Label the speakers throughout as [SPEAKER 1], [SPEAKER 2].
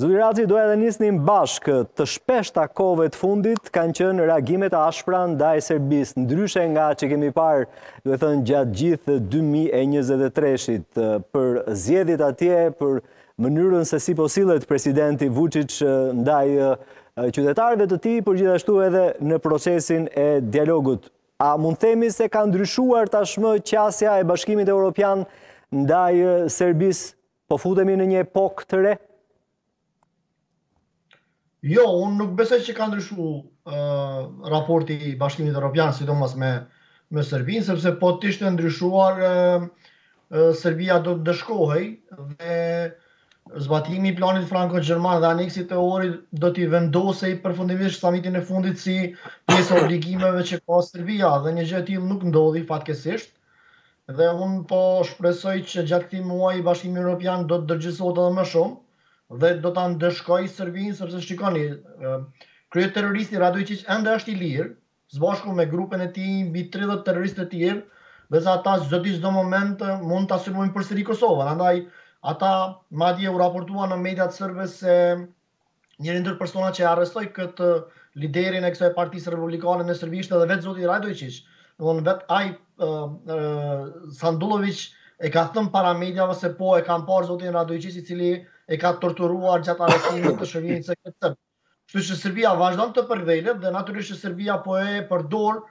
[SPEAKER 1] Zoti Raci, doja ta nisnim bashkë të shpeshta kohëve të fundit kanë qenë reagimet e ashpra ndaj Serbisë, ndryshe nga që kemi parë, duhet thënë, gjatë gjithë 2023-shit, për zgjedhjet atje, për mënyrën se si po sillet presidenti Vuçiç ndaj qytetarëve të tij, për gjithashtu edhe në procesin e dialogut. A mund themi se ka ndryshuar tashmë qasja e Bashkimit Europian ndaj Serbisë Po futemi në një epokë të re?
[SPEAKER 2] Jo, unë nuk besoj që ka ndryshu raporti i Bashkimit Europian, sidomos me, me Serbinë, sepse po të ishte ndryshuar, Serbia do të ndëshkohej dhe zbatimi i planit franko-gjerman dhe aneksit të Ohrit do t'i vendosej përfundimisht samitin e fundit si pjesë e obligimeve që ka Serbia dhe një gjë e tillë nuk ndodhi fatkeqësisht. dhe unë po shpresoj që gjatë këtij muaji Bashkimi Europian do të ndërgjegjësohet edhe më shumë dhe do ta ndëshkojë Serbinë sepse shikoni kryeterroristi Radojiçiç ende është i lirë së bashku me grupin e tij mbi 30 terroristë të tjerë dhe se ata çdo ditë çdo moment mund ta sulmojnë përsëri Kosovën andaj ata madje u raportua në mediat serbe se Njëri ndër personat që e arrestoi këtë liderin e kësaj partisë republikane në Serbi ishte edhe vetë zoti Radojiçiç. Domthonë vet ai Sandulloviç e ka thënë para mediave se po e kam parë zotin Radojiçiç i cili e ka torturuar gjatë arrestimit të shërbimit sekret. Kështu që Serbia vazhdon të përkëdhelet dhe natyrisht që Serbia po e përdor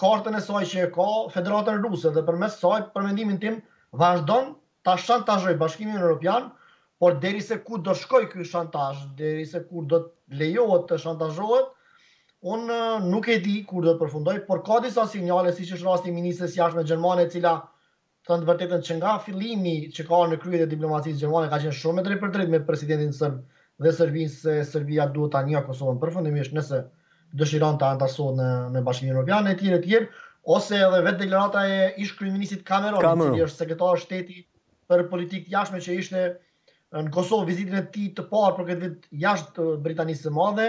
[SPEAKER 2] kartën e saj që e ka Federatën Ruse dhe përmes saj për mendimin tim vazhdon ta shantazhojë Bashkimin Europian, por deri se kur do shkojë ky shantazh, deri se kur do të lejohet të shantazhohet, unë nuk e di kur do të përfundojë, por ka disa sinjale, siç është rasti i ministres së Jashtme gjermane, e cila, të thënë të vërtetën, që nga fillimi që ka në krye të diplomacisë gjermane ka qenë shumë e drejtpërdrejtë me presidentin sërb dhe Serbinë se Serbia duhet ta njohë Kosovën përfundimisht nëse dëshiron të anëtarësohet në Bashkimin Europian e tjerë e tjerë, ose edhe vetë deklarata e ish kryeministrit Cameron, i cili është sekretar shteti për politikë të jashtme që ishte në Kosovë vizitën e tij të parë për këtë vit jashtë Britanisë së Madhe,